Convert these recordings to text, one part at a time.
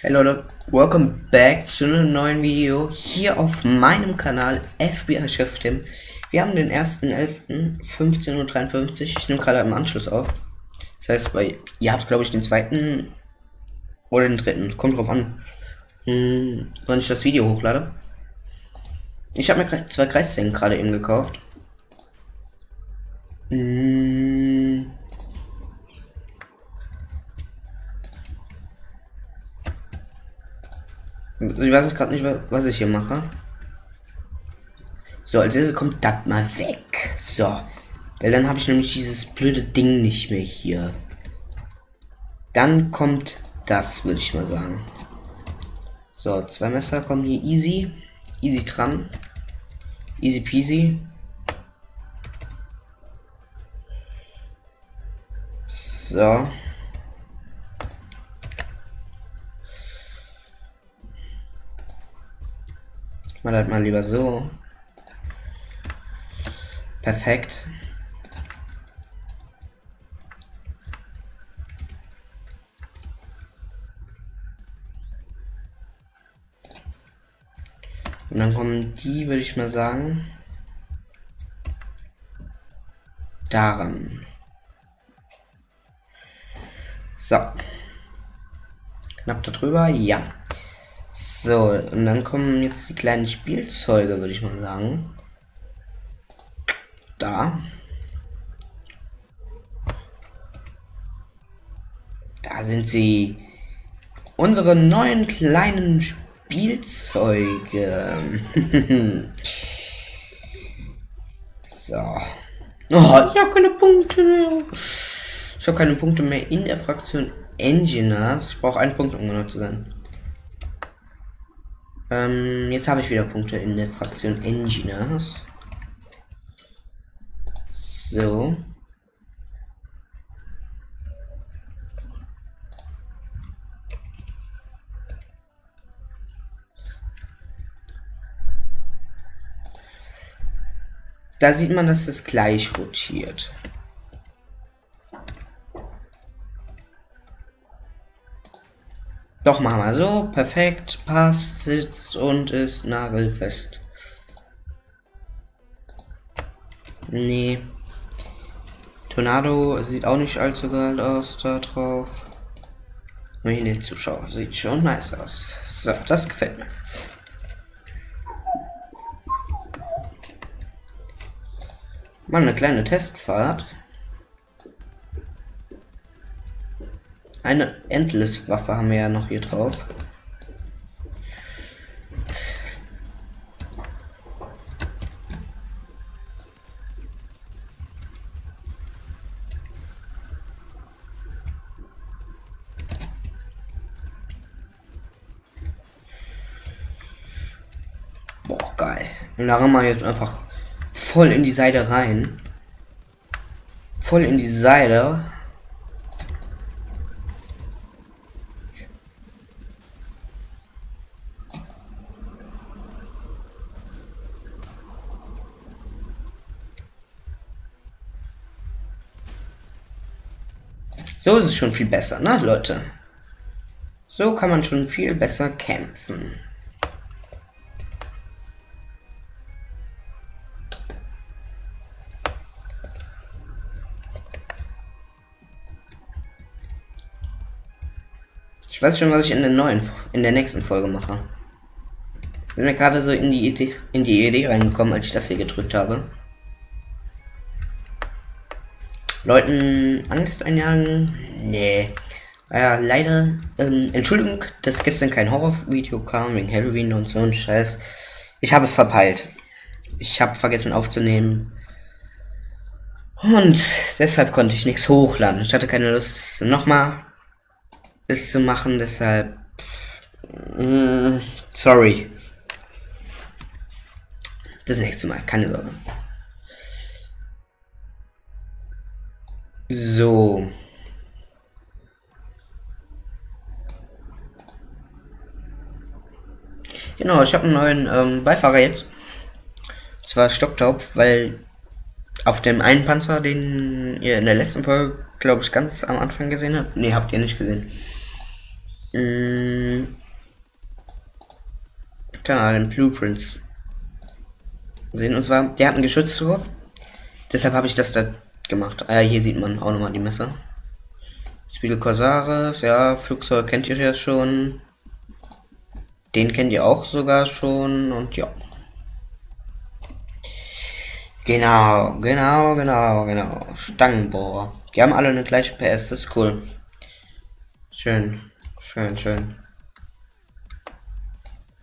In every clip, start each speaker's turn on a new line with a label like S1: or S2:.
S1: Hey Leute, welcome back zu einem neuen Video hier auf meinem Kanal FBI Chef Tim. Wir haben den 1.11. 15.53 Uhr. Ich nehme gerade im Anschluss auf. Das heißt, bei, ihr habt glaube ich den zweiten oder den dritten. Kommt drauf an, hm, wann ich das Video hochlade. Ich habe mir zwei Kreiszellen gerade eben gekauft. Hm, Ich weiß gerade nicht, wa- was ich hier mache. So, als erstes kommt das mal weg. So. Weil dann habe ich nämlich dieses blöde Ding nicht mehr hier. Dann kommt das, würde ich mal sagen. So, zwei Messer kommen hier easy. Easy dran. Easy peasy. So. Mach das mal lieber so. Perfekt. Und dann kommen die, würde ich mal sagen, daran. So. Knapp darüber, ja. So, und dann kommen jetzt die kleinen Spielzeuge, würde ich mal sagen. Da. Da sind sie. Unsere neuen kleinen Spielzeuge. so. Oh, ich habe keine Punkte mehr. Ich habe keine Punkte mehr in der Fraktion Engineers. Ich brauche einen Punkt, um genau zu sein. Ähm, jetzt habe ich wieder Punkte in der Fraktion Engineers. So. Da sieht man, dass es gleich rotiert. Doch, machen wir so. Perfekt. Passt, sitzt und ist nagelfest. Nee. Tornado sieht auch nicht allzu geil aus da drauf. Nur hier der Zuschauer sieht schon nice aus. So, das gefällt mir. Mal eine kleine Testfahrt. Eine Endless-Waffe haben wir ja noch hier drauf. Boah, geil. Und da rammen wir jetzt einfach voll in die Seite rein. Voll in die Seite. So ist es schon viel besser, ne, Leute? So kann man schon viel besser kämpfen. Weiß schon, was ich in der neuen, in der nächsten Folge mache. Bin mir gerade so in die Idee, in die Idee reingekommen, als ich das hier gedrückt habe. Leuten Angst einjagen? Nee. Ja, leider, ähm, Entschuldigung, dass gestern kein Horrorvideo kam wegen Halloween und so ein Scheiß. Ich habe es verpeilt. Ich habe vergessen aufzunehmen. Und deshalb konnte ich nichts hochladen. Ich hatte keine Lust, nochmal es zu machen, deshalb. mm, sorry. Das nächste Mal, keine Sorge. So. Genau, ich habe einen neuen ähm, Beifahrer jetzt. Zwar stocktaub, weil auf dem einen Panzer, den ihr in der letzten Folge, glaube ich, ganz am Anfang gesehen habt. Ne, habt ihr nicht gesehen. Mm. Keine Ahnung, Blueprints sehen. Und zwar, der hat ein Geschütz drauf. Deshalb habe ich das da gemacht. Ah, hier sieht man auch nochmal die Messer. Spiegel Corsaris, ja, Flugzeug kennt ihr ja schon. Den kennt ihr auch sogar schon und ja. Genau, genau, genau, genau. Stangenbohrer. Die haben alle eine gleiche PS, das ist cool. Schön, schön, schön.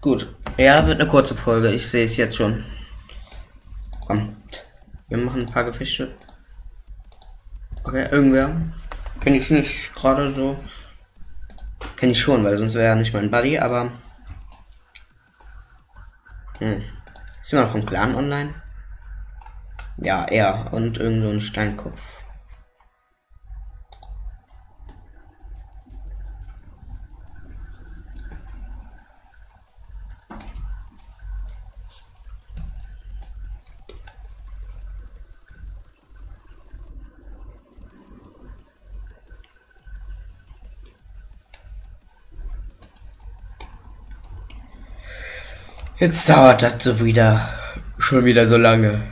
S1: Gut. Ja, wird eine kurze Folge. Ich sehe es jetzt schon. Kommt. Wir machen ein paar Gefechte. Okay, irgendwer. Kenne ich nicht gerade so. Kenne ich schon, weil sonst wäre er nicht mein Buddy, aber. Hm. Ist noch vom Clan online? Ja, er und irgend so ein Steinkopf. Jetzt dauert das so wieder. Schon wieder so lange.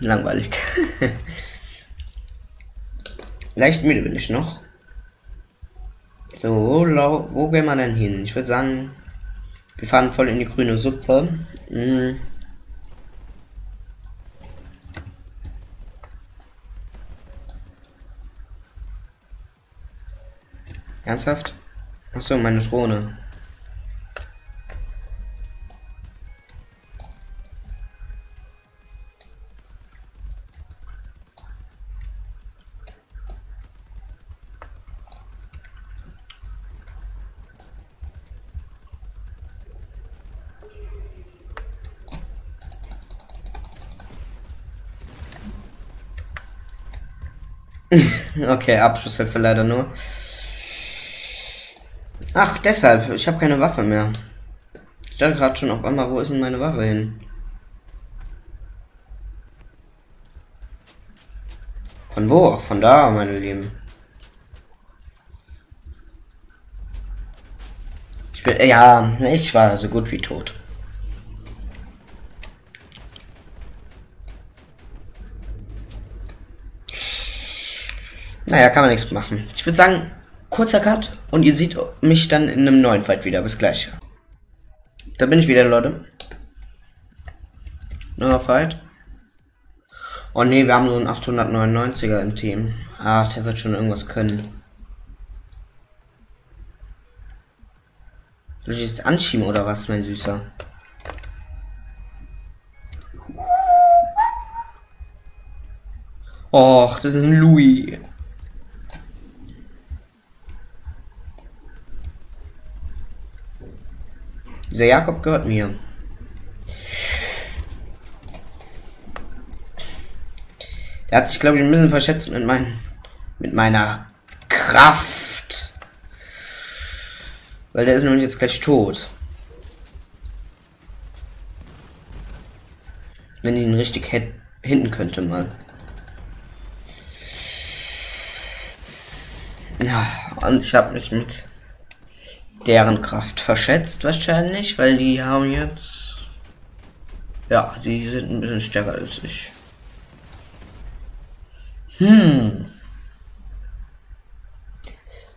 S1: Langweilig. Leicht müde bin ich noch. So, wo, wo gehen wir denn hin? Ich würde sagen, wir fahren voll in die grüne Suppe. Hm. Ernsthaft? Achso, meine Schrone. okay, Abschusshilfe leider nur. Ach, deshalb. Ich habe keine Waffe mehr. Ich dachte gerade schon auf einmal, wo ist denn meine Waffe hin? Von wo? Von da, meine Lieben. Ich bin, ja, ich war so gut wie tot. Naja, kann man nichts machen. Ich würde sagen, kurzer Cut und ihr seht mich dann in einem neuen Fight wieder. Bis gleich. Da bin ich wieder, Leute. Neuer Fight. Oh ne, wir haben so einen 899er im Team. Ach, der wird schon irgendwas können. Soll ich jetzt anschieben oder was, mein Süßer? Och, das ist ein Louis. Dieser Jakob gehört mir. Er hat sich, glaube ich, ein bisschen verschätzt mit, mein, mit meiner Kraft. Weil der ist nämlich jetzt gleich tot. Wenn ich ihn richtig hinten könnte mal. Ja, und ich habe mich mit deren Kraft verschätzt wahrscheinlich, weil die haben jetzt... Ja, die sind ein bisschen stärker als ich. Hm.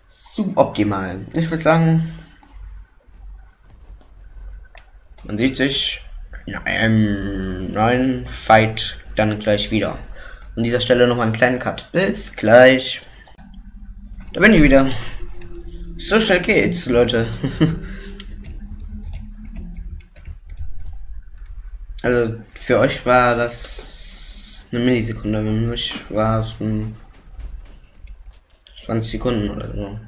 S1: Suboptimal. Ich würde sagen, man sieht sich in einem neuen Fight dann gleich wieder. An dieser Stelle noch mal einen kleinen Cut. Bis gleich. Da bin ich wieder. So schnell geht's, Leute. also für euch war das eine Millisekunde, für mich war es ein 20 Sekunden oder so.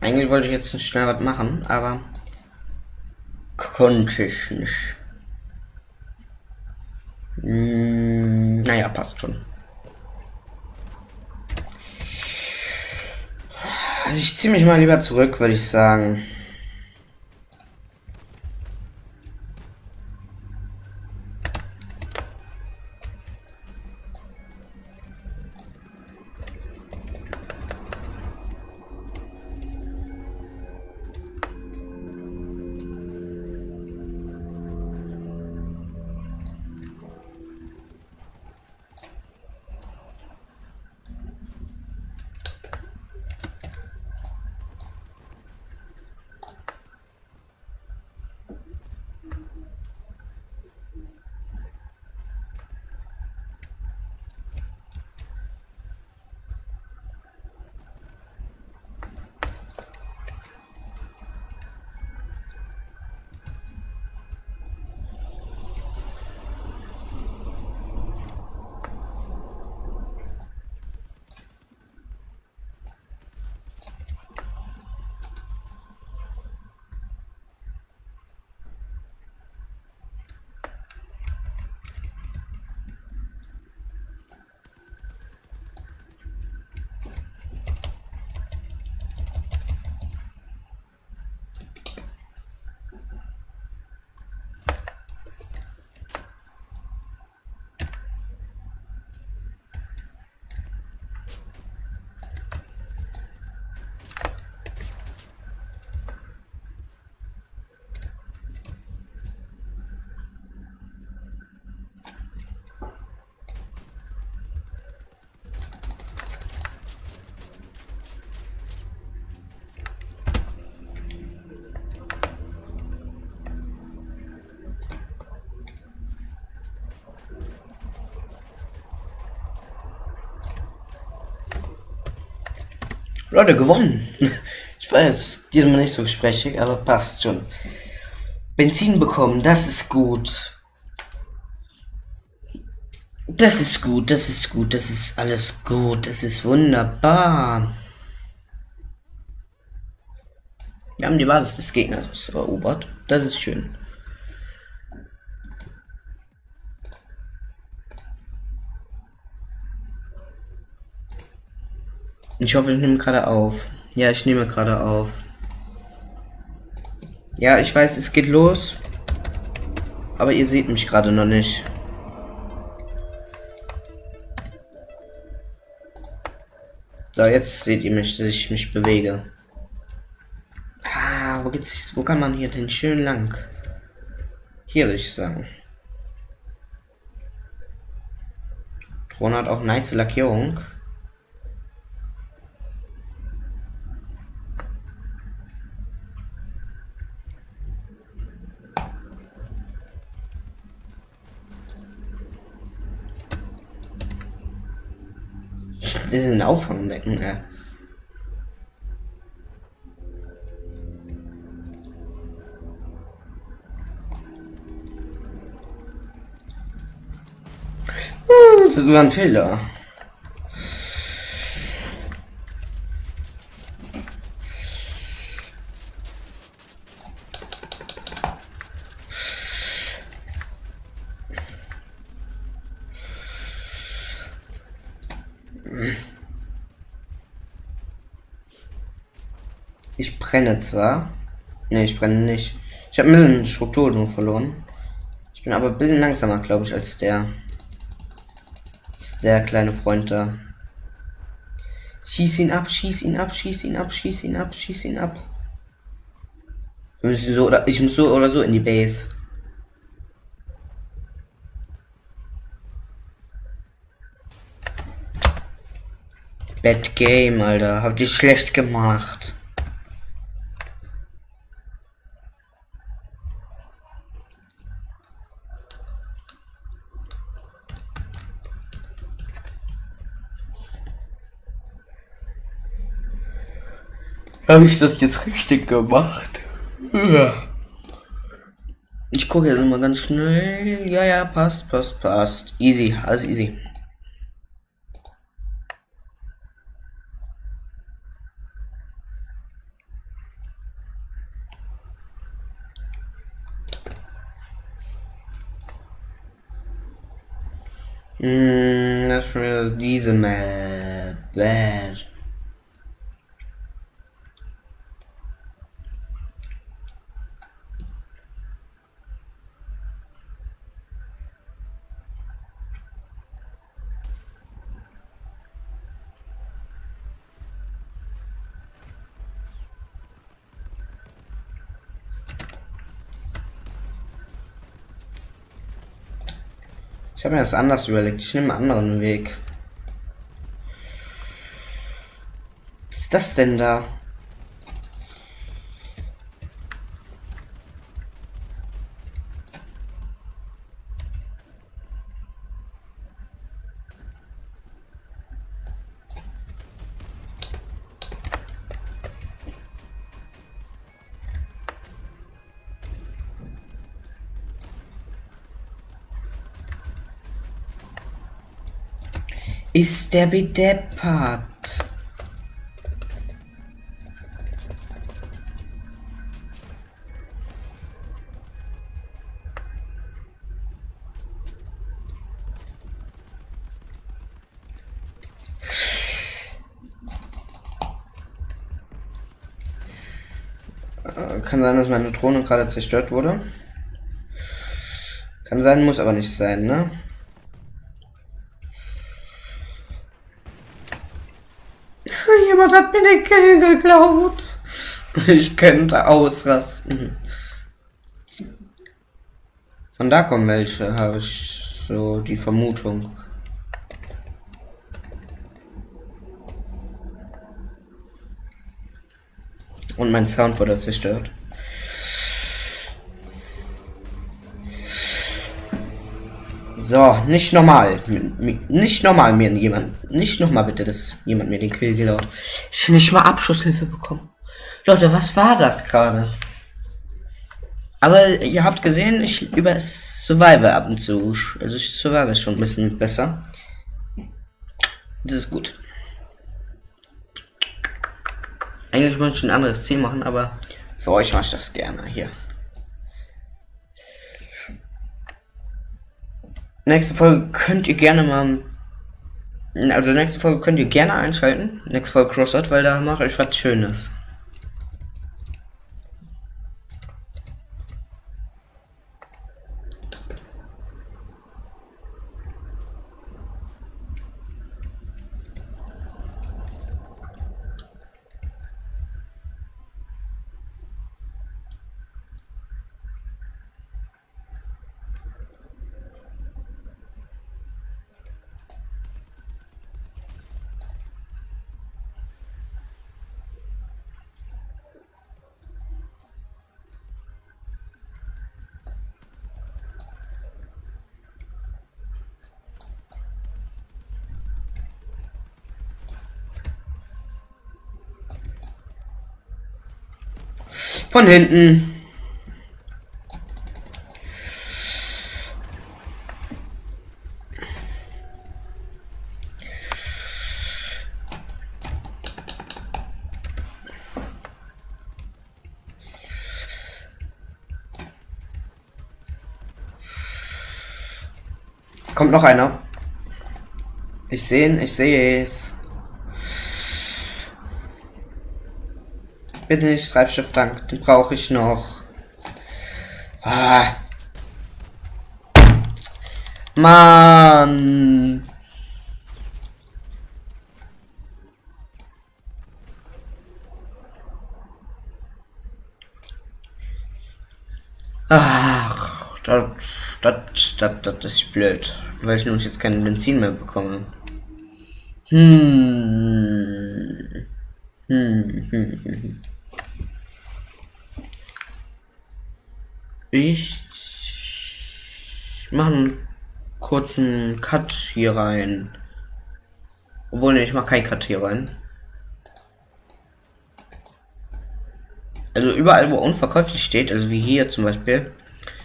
S1: Eigentlich wollte ich jetzt schnell was machen, aber konnte ich nicht. Hm, naja, passt schon. Ich ziehe mich mal lieber zurück, würde ich sagen. Leute, gewonnen. Ich weiß, diesmal nicht so gesprächig, aber passt schon. Benzin bekommen, das ist gut. Das ist gut, das ist gut, das ist alles gut, das ist wunderbar. Wir haben die Basis des Gegners erobert. Das ist schön. Ich hoffe, ich nehme gerade auf. Ja, ich nehme gerade auf. Ja, ich weiß, es geht los. Aber ihr seht mich gerade noch nicht. So, jetzt seht ihr mich, dass ich mich bewege. Ah, wo geht's? Wo kann man hier denn schön lang? Hier würde ich sagen. Thron hat auch nice Lackierung. Das ist ein Auffangbecken, ja. Das war ein Fehler. Ich brenne zwar. Ne, ich brenne nicht. Ich habe ein bisschen Struktur verloren. Ich bin aber ein bisschen langsamer, glaube ich, als der. Als der kleine Freund da. Schieß ihn ab, schieß ihn ab, schieß ihn ab, schieß ihn ab, schieß ihn ab. Wir müssen so oder ich muss so oder so in die Base. Bad Game, Alter. Habt ihr schlecht gemacht. Habe ich das jetzt richtig gemacht? Ja. Ich gucke jetzt mal ganz schnell. Ja, ja, passt, passt, passt. Easy, alles easy. Hm, das ist schon wieder diese Map. Bad. Habe mir das anders überlegt. Ich nehme einen anderen Weg. Was ist das denn da? Ist der bedeppert? Kann sein, dass meine Drohne gerade zerstört wurde. Kann sein, muss aber nicht sein, ne? Jemand hat mir den Kill geklaut. Ich könnte ausrasten. Von da kommen welche, habe ich so die Vermutung. Und mein Sound wurde zerstört. So, nicht normal. Nicht normal mir jemand. Nicht nochmal bitte, dass jemand mir den Kill geklaut. Ich will nicht mal Abschusshilfe bekommen. Leute, was war das gerade? Aber ihr habt gesehen, ich über Survival ab und zu. Also ich Survival ist schon ein bisschen besser. Das ist gut. Eigentlich wollte ich ein anderes Ziel machen, aber für euch mache ich das gerne hier. Nächste Folge könnt ihr gerne mal. Also nächste Folge könnt ihr gerne einschalten. Nächste Folge Crossout, weil da mache ich was Schönes. Von hinten. Kommt noch einer. Ich sehe ihn, ich sehe es. Bitte nicht Treibstoff Tank, den brauche ich noch. Ah. Mann. Ach, das, das, das, das ist blöd, weil ich nämlich jetzt kein Benzin mehr bekomme. Hm. Hm, hm, hm. hm. Ich mache einen kurzen Cut hier rein. Obwohl, ich mache keinen Cut hier rein. Also überall, wo unverkäuflich steht, also wie hier zum Beispiel,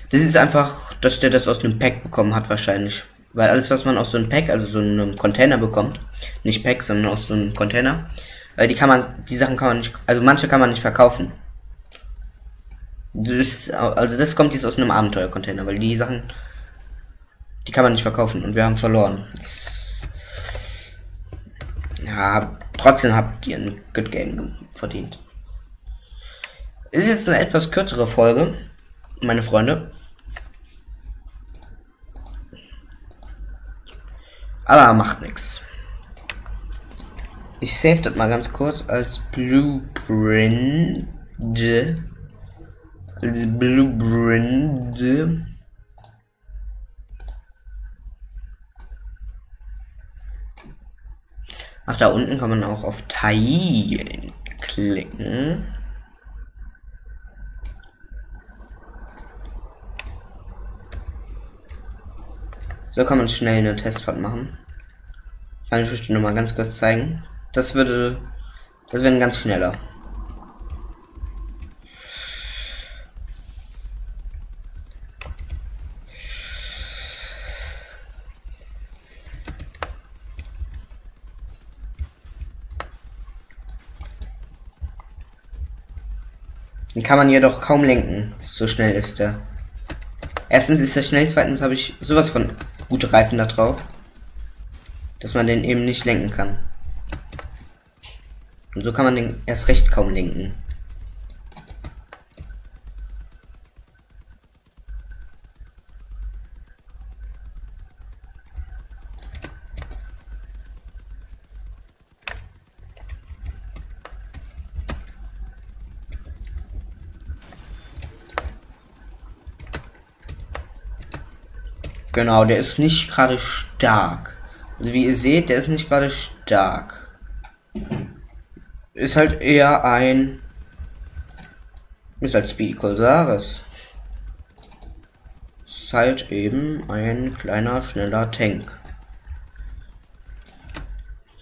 S1: das ist einfach, dass der das aus einem Pack bekommen hat wahrscheinlich. Weil alles, was man aus so einem Pack, also so einem Container bekommt, nicht Pack, sondern aus so einem Container, weil die kann man, die Sachen kann man nicht, also manche kann man nicht verkaufen. Das, also das kommt jetzt aus einem Abenteuer-Container, weil die Sachen, die kann man nicht verkaufen und wir haben verloren. Das, ja, trotzdem habt ihr ein Good Game verdient. Ist jetzt eine etwas kürzere Folge, meine Freunde. Aber macht nichts. Ich save das mal ganz kurz als Blueprint. Blueprint. Ach, da unten kann man auch auf Teilen klicken. So kann man schnell eine Testfahrt machen. Kann ich euch noch mal ganz kurz zeigen. Das würde, das wäre ganz schneller. Den kann man jedoch kaum lenken. So schnell ist er. Erstens ist er schnell, zweitens habe ich sowas von gute Reifen da drauf. Dass man den eben nicht lenken kann. Und so kann man den erst recht kaum lenken. Genau, der ist nicht gerade stark. Also wie ihr seht, der ist nicht gerade stark. Ist halt eher ein... Ist halt Speedy Colsaris. ist halt eben ein kleiner, schneller Tank.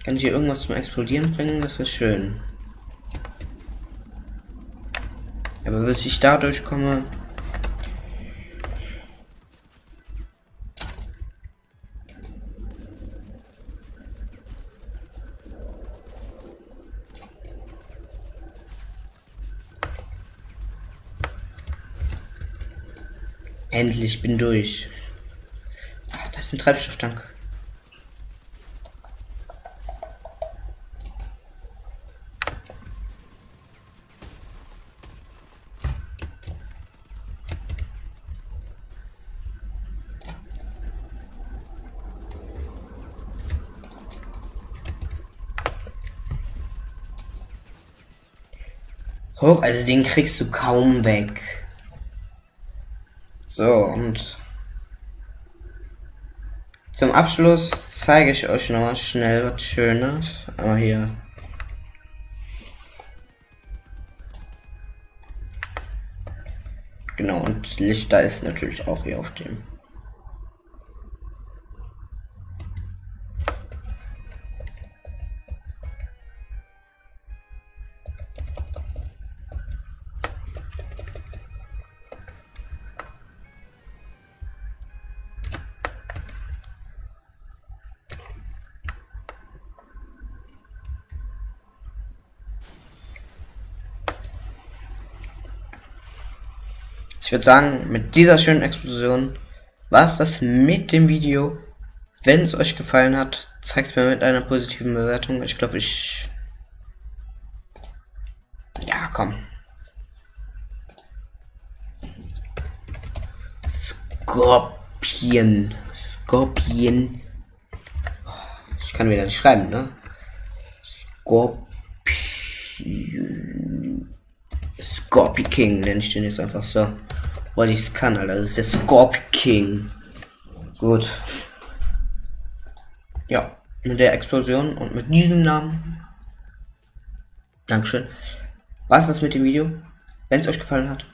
S1: Kann ich hier irgendwas zum Explodieren bringen? Das ist schön. Aber bis ich da durchkomme. Endlich bin durch. Ah, das ist ein Treibstofftank. Guck, also den kriegst du kaum weg. So, und zum Abschluss zeige ich euch noch schnell was Schönes. Aber hier. Genau, und Lichter ist natürlich auch hier auf dem. Ich würde sagen, mit dieser schönen Explosion war es das mit dem Video. Wenn es euch gefallen hat, zeigt es mir mit einer positiven Bewertung. Ich glaube, ich... Ja, komm. Scorpion. Scorpion. Ich kann wieder nicht schreiben, ne? Scorpion. Scorpion King nenne ich den jetzt einfach so. Weil ich es kann, Alter. Das ist der Scorpion King. Gut. Ja, mit der Explosion und mit diesem Namen. Dankeschön. Was ist das mit dem Video? Wenn es euch gefallen hat,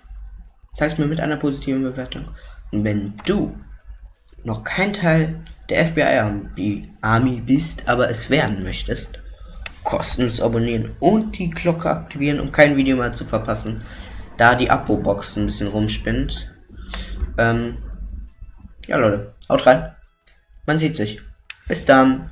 S1: zeigt es mir mit einer positiven Bewertung. Und wenn du noch kein Teil der FBI Army bist, aber es werden möchtest, kostenlos abonnieren und die Glocke aktivieren, um kein Video mehr zu verpassen da die Abo-Box ein bisschen rumspinnt. Ähm, ja, Leute, haut rein. Man sieht sich. Bis dann.